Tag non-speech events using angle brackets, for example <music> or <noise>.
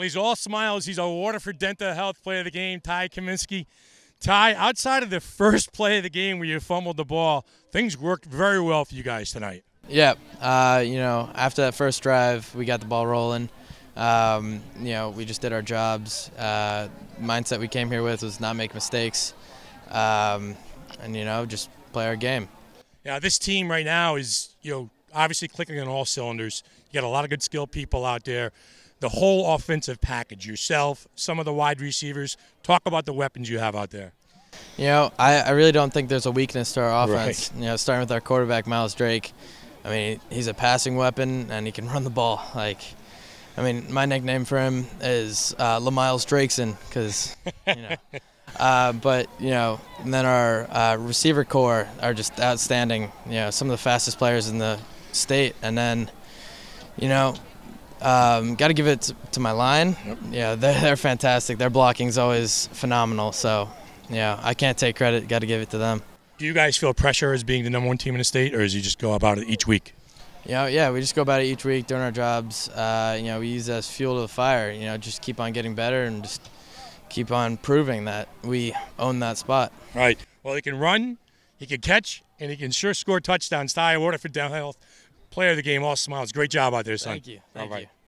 Well, he's all smiles. He's a Waterford Dental Health Player of the Game, Tighe Cummiskey. Tighe, outside of the first play of the game where you fumbled the ball, things worked very well for you guys tonight. Yep. Uh, you know, after that first drive, we got the ball rolling. Um, you know, we just did our jobs. Uh, mindset we came here with was not make mistakes, um, and you know, just play our game. Yeah, this team right now is you know obviously clicking on all cylinders. You got a lot of good skilled people out there. The whole offensive package, yourself, some of the wide receivers. Talk about the weapons you have out there. You know, I, I really don't think there's a weakness to our offense. Right. You know, starting with our quarterback Miles Drake. I mean, he's a passing weapon and he can <laughs> run the ball. Like, I mean, my nickname for him is uh, LaMiles Drakeson because, you know. <laughs> Uh, but you know, and then our uh, receiver corps are just outstanding. You know, some of the fastest players in the state, and then, you know, um, got to give it to, my line. Yep. Yeah, <laughs> they're, they're fantastic. Their blocking is always phenomenal. So, yeah, I can't take credit. Got to give it to them. Do you guys feel pressure as being the number one team in the state, or does you just go about it each week? You know, yeah, we just go about it each week doing our jobs. Uh, you know, we use as fuel to the fire. You know, just keep on getting better and just keep on proving that we own that spot. Right. Well, he can run, he can catch, and he can sure score touchdowns. Tighe Waterford Dental Health, player of the game, all smiles. Great job out there, son. Thank you. Thank all right. you.